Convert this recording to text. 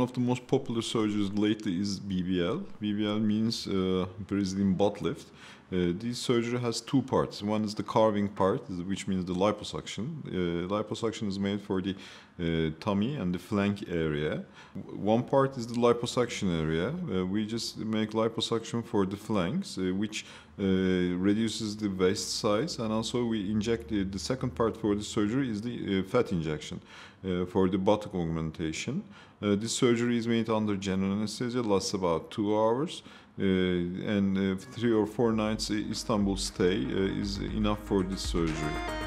of the most popular surgeries lately is BBL. BBL means uh, Brazilian butt lift. Uh, this surgery has two parts. One is the carving part, which means the liposuction. Uh, liposuction is made for the uh, tummy and the flank area. One part is the liposuction area. Uh, we just make liposuction for the flanks, uh, which uh, reduces the waist size, and also we inject the, second part for the surgery is the fat injection for the buttock augmentation. This surgery is made under general anesthesia, lasts about two hours. Uh, and uh, three or four nights in Istanbul stay uh, is enough for this surgery.